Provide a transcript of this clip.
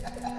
Yeah.